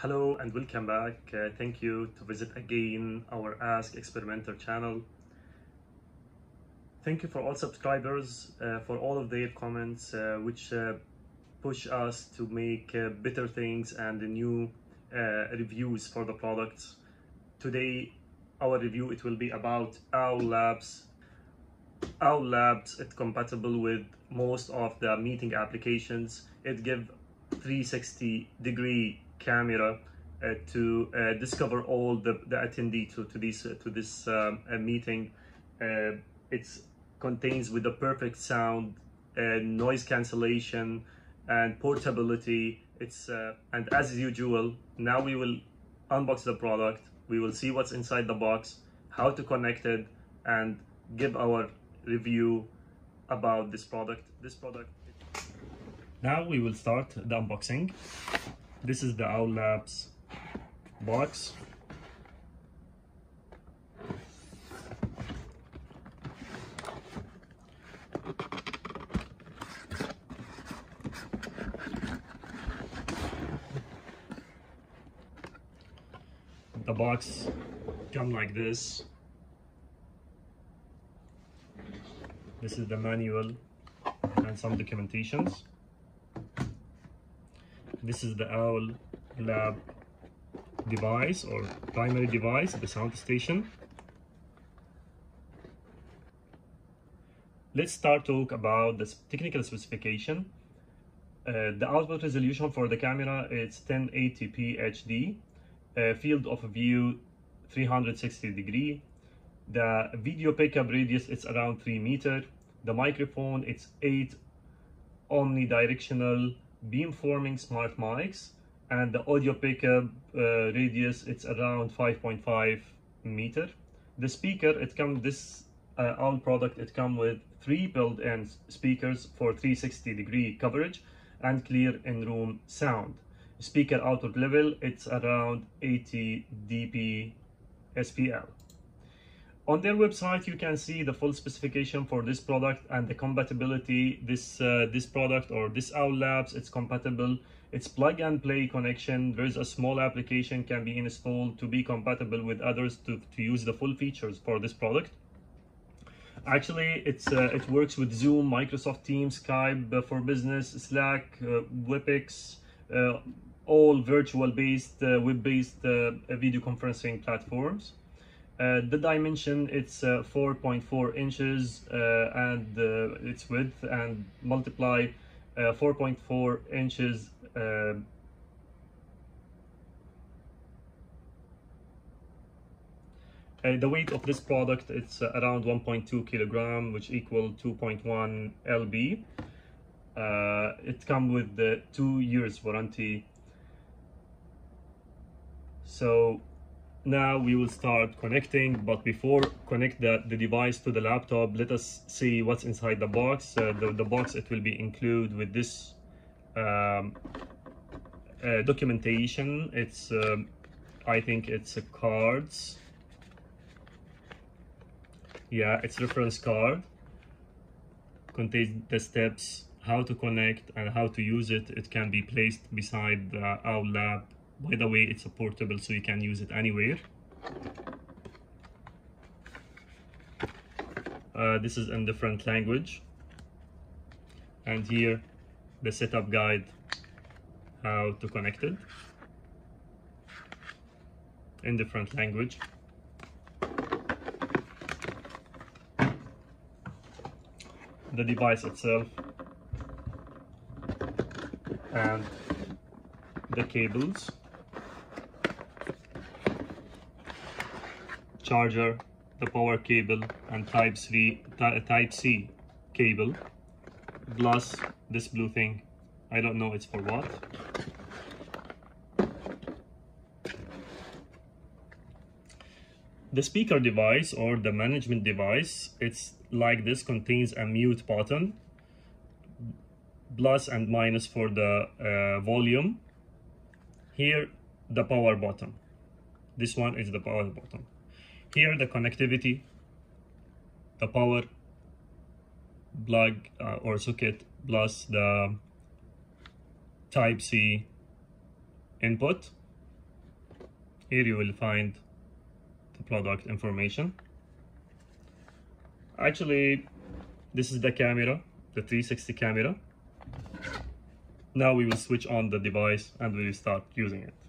Hello and welcome back. Uh, thank you to visit again our Ask Experimenter channel. Thank you for all subscribers uh, for all of their comments, uh, which uh, push us to make uh, better things and new uh, reviews for the products. Today, our review it will be about Owl Labs. Owl Labs it's compatible with most of the meeting applications. It gives 360 degree camera uh, to uh, discover all the, the attendee to, to this to this um, uh, meeting. it contains with the perfect sound, noise cancellation, and portability. It's uh, and as usual, now we will unbox the product. We will see what's inside the box, how to connect it, and give our review about this product. This product. Now we will start the unboxing. This is the Owl Labs box. The box come like this. This is the manual and some documentations. This is the OWL lab device or primary device, the sound station. Let's start talk about the technical specification. Uh, the output resolution for the camera is 1080p HD, uh, field of view 360 degree. The video pickup radius is around 3 meter. The microphone it's 8 omnidirectional beamforming smart mics and the audio pickup uh, radius it's around 5.5 meter. The speaker it comes this uh, product it come with three built-in speakers for 360 degree coverage and clear in-room sound. Speaker output level it's around 80 dB spl on their website, you can see the full specification for this product and the compatibility. This uh, this product or this Owl Labs, it's compatible. It's plug and play connection. There is a small application can be installed to be compatible with others to, to use the full features for this product. Actually, it's uh, it works with Zoom, Microsoft Teams, Skype uh, for Business, Slack, uh, WebEx, uh, all virtual-based, uh, web-based video conferencing platforms. Uh, the dimension it's 4.4 uh, inches uh, and uh, its width and multiply 4.4 inches uh, the weight of this product it's uh, around 1.2 kilogram which equal 2.1 lb uh, it come with the two years warranty. So now we will start connecting but before connect the, the device to the laptop let us see what's inside the box. Uh, the, the box it will be included with this um, uh, documentation. It's um, I think it's a cards. Yeah it's reference card. Contains the steps how to connect and how to use it. It can be placed beside the Owl Lab by the way, it's a portable, so you can use it anywhere. Uh, this is in different language. And here, the setup guide, how to connect it in different language. The device itself and the cables charger, the power cable, and type C, type C cable, plus this blue thing. I don't know it's for what. The speaker device or the management device, it's like this, contains a mute button, plus and minus for the uh, volume. Here, the power button. This one is the power button. Here the connectivity, the power plug uh, or socket plus the type C input. Here you will find the product information. Actually this is the camera the 360 camera. Now we will switch on the device and we will start using it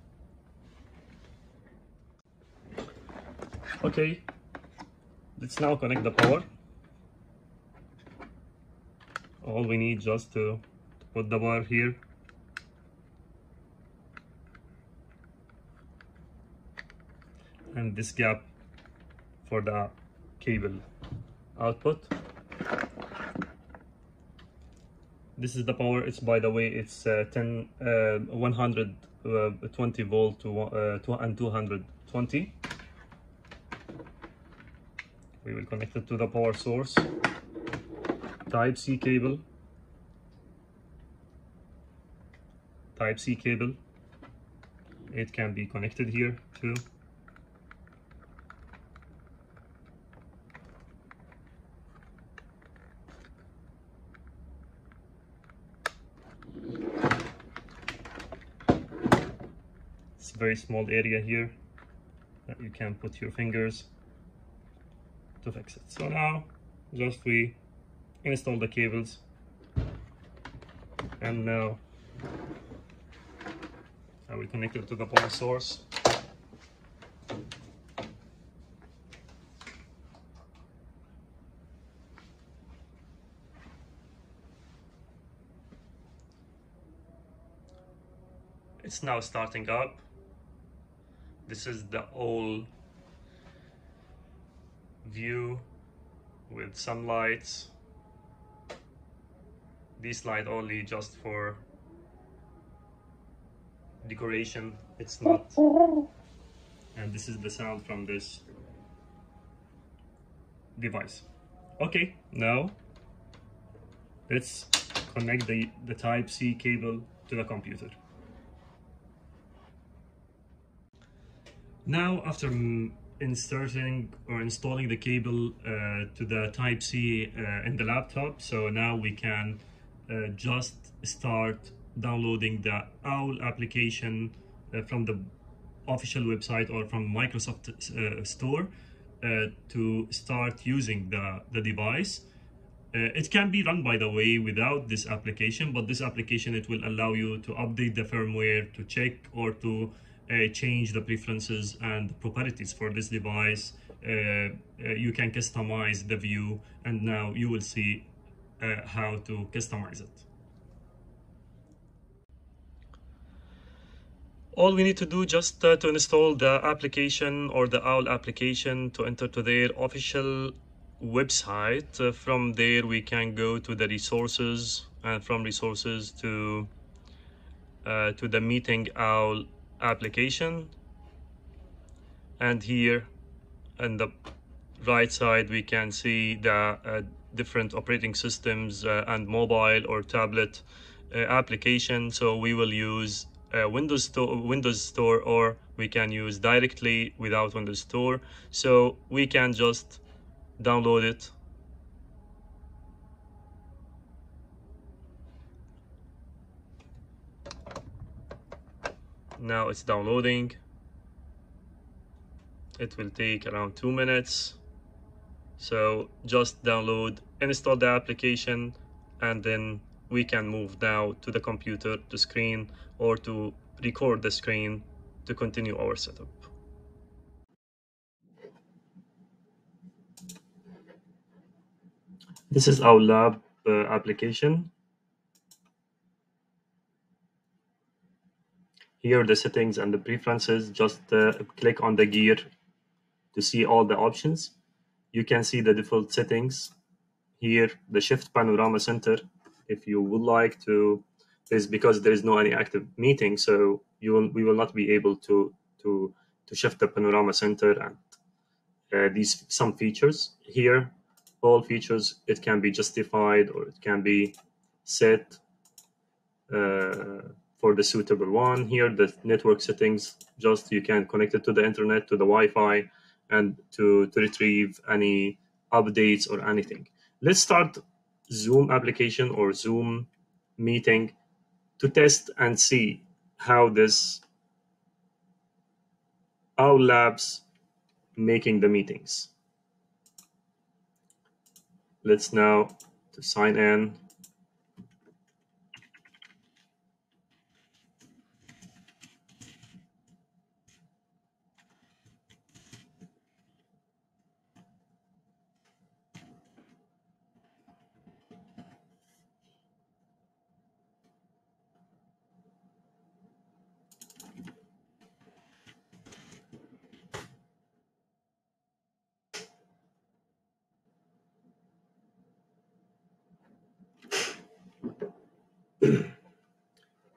okay. Let's now connect the power. All we need just to, to put the wire here. And this gap for the cable output. This is the power. It's by the way it's uh, 10 uh, 120 uh, volt to, uh, and 220 we will connect it to the power source. Type C cable. Type C cable. It can be connected here too. It's a very small area here that you can put your fingers to fix it. So now just we install the cables. And now I will connect it to the power source. It's now starting up. This is the old view with some lights. This light only just for decoration. It's not. And this is the sound from this device. Okay now let's connect the the type C cable to the computer. Now after inserting or installing the cable uh, to the type C uh, in the laptop so now we can uh, just start downloading the OWL application uh, from the official website or from Microsoft uh, store uh, to start using the, the device. It can be run by the way without this application, but this application, it will allow you to update the firmware, to check or to uh, change the preferences and properties for this device. you can customize the view and now you will see uh, how to customize it. All we need to do just uh, to install the application or the OWL application to enter to their official website. Uh, from there we can go to the resources and from resources to uh, to the meeting owl application and here on the right side we can see the uh, different operating systems uh, and mobile or tablet uh, application. So we will use uh, Windows Store, Windows Store, or we can use directly without Windows Store. So we can just download it. Now it's downloading. It will take around two minutes. So just download, install the application, and then we can move now to the computer, to screen, or to record the screen to continue our setup. This is Owl Lab uh, application. Here are the settings and the preferences. Just uh, click on the gear to see all the options you can see the default settings here the shift panorama center if you would like to is because there is no any active meeting so you will we will not be able to to to shift the panorama center and uh, these some features here all features it can be justified or it can be set uh, for the suitable one here the network settings just you can connect it to the internet to the wi-fi and to, to retrieve any updates or anything. Let's start Zoom application or Zoom meeting to test and see how this Owl Labs making the meetings. Let's now to sign in.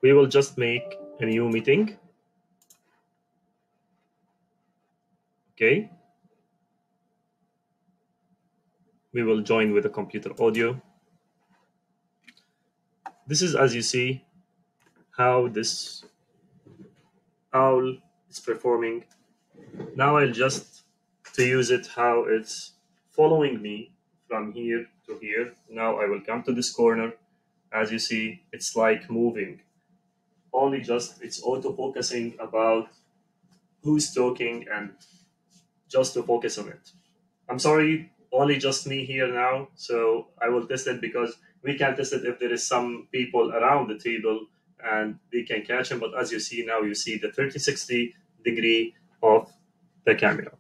We will just make a new meeting. Okay. We will join with the computer audio. This is, as you see, how this owl is performing. Now I'll just to use it how it's following me from here to here. Now I will come to this corner. As you see, it's like moving only just it's auto focusing about who's talking and just to focus on it. I'm sorry, only just me here now, so I will test it because we can test it if there is some people around the table and we can catch them. But as you see now, you see the 3060 degree of the camera.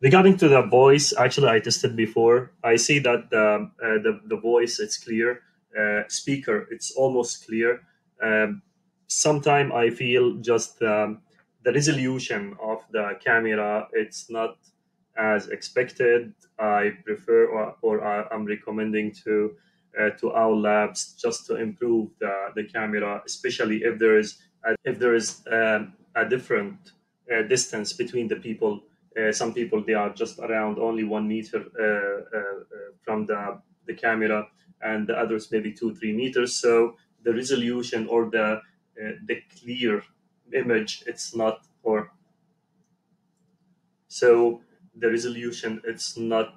Regarding to the voice, actually I tested before. I see that the uh, the, the voice it's clear. Uh, speaker it's almost clear. Um, sometimes I feel just um, the resolution of the camera it's not as expected. I prefer or, or I'm recommending to uh, to Owl Labs just to improve the, the camera, especially if there is a, if there is um, a different uh, distance between the people. Uh, some people they are just around only one meter uh, uh, from the the camera, and the others maybe two three meters. So the resolution or the the clear image it's not or so the resolution it's not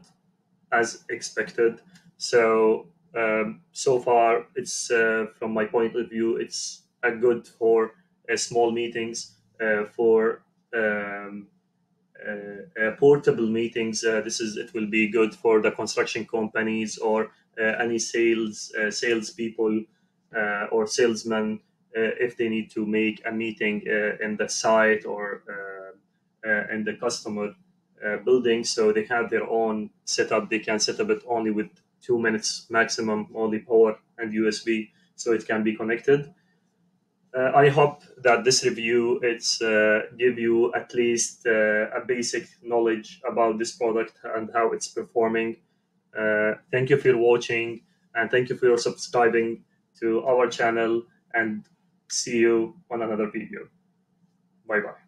as expected. So um, so far it's uh, from my point of view it's a good for uh, small meetings uh, for um, uh, uh, portable meetings. This is it will be good for the construction companies or any sales sales salespeople or salesmen uh, if they need to make a meeting uh, in the site or uh, in the customer building. So they have their own setup. They can set up it only with two minutes maximum, only power and USB, so it can be connected. Uh, I hope that this review it's uh, give you at least uh, a basic knowledge about this product and how it's performing. thank you for watching and thank you for subscribing to our channel and see you on another video. Bye bye.